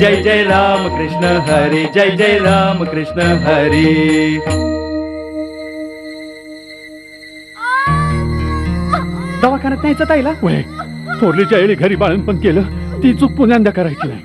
जय जय राम कृष्ण हरी जय जय राम कृष्ण हरी। दवाखान्यात न्यायचं ताईला? थोरलीच्या वेळी घरी बाळणपण केलं ती चूक पुण्यांदा करायची नाही.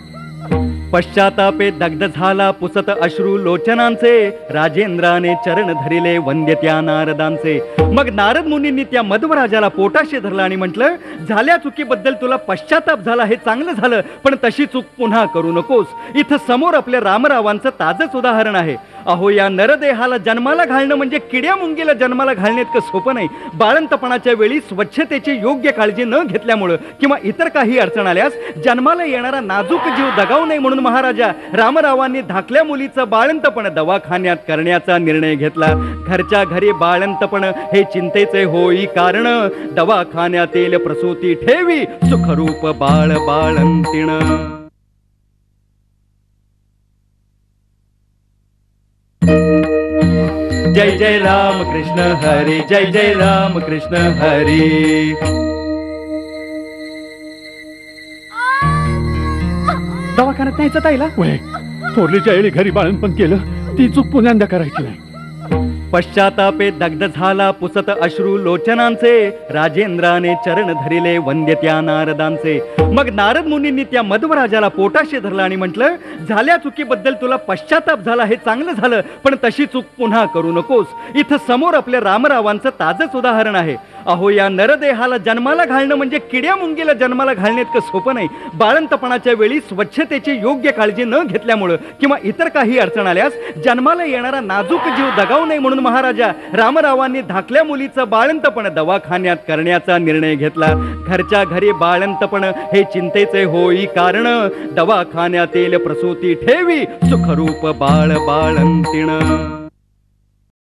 पश्चातापे दग्ध झाला पुसत अश्रू लोचनांचे. राजेंद्राने चरण धरिले वंद्य त्या नारदांचे. मग नारद मुनींनी त्या मध्वराजाला पोटाशी धरला आणि म्हटलं झाल्या चुकीबद्दल तुला पश्चाताप झाला हे चांगलं झालं पण तशी चूक पुन्हा करू नकोस. इथं समोर आपल्या रामरावांचं ताजच उदाहरण आहे. अहो या नरदेहाला जन्माला घालणं म्हणजे किड्या मुंगीला जन्माला घालणे इतकं सोपं नाही. बाळंतपणाच्या वेळी स्वच्छतेची योग्य काळजी न घेतल्यामुळं किंवा इतर काही अडचण आल्यास जन्माला येणारा नाजूक जीव दगावू नये म्हणून महाराजा रामरावांनी धाकल्या मुलीचं बाळंतपण दवाखान्यात करण्याचा निर्णय घेतला. घरच्या घरी बाळंतपण हे चिंतेचे होई कारण. दवाखान्यातील प्रसूती ठेवी सुखरूप बाळ बाळंतीण. जय जय राम कृष्ण हरी जय जय राम कृष्ण हरी. दवाखान्यात न्यायचं ताईला? वय थोरलीच्या येळी घरी बाळण पण केलं ती चूक पुण्यांदा करायची नाही. पश्चातापे दग्ध झाला पुसत अश्रू लोचनांचे. राजेंद्राने चरण धरिले वंद्य त्या नारदांचे. मग नारद मुनींनी त्या मध्वराजाला पोटाशी धरला आणि म्हटलं झाल्या चुकीबद्दल तुला पश्चाताप झाला हे चांगलं झालं पण तशी चूक पुन्हा करू नकोस. इथं समोर आपल्या रामरावांचं ताजच उदाहरण आहे. अहो या नरदेहाला जन्माला घालणं म्हणजे किड्या मुंगीला जन्माला घालणे इतकं सोपं नाही. बाळंतपणाच्या वेळी स्वच्छतेची योग्य काळजी न घेतल्यामुळं किंवा इतर काही अडचण आल्यास जन्माला येणारा नाजूक जीव दगावू नये म्हणून महाराजा रामरावांनी धाकल्या मुलीचं बाळंतपण दवाखान्यात करण्याचा निर्णय घेतला. घरच्या घरी बाळंतपण हे चिंतेचे होई कारण. दवाखान्यातील प्रसूती ठेवी सुखरूप बाळ बाळंतीण.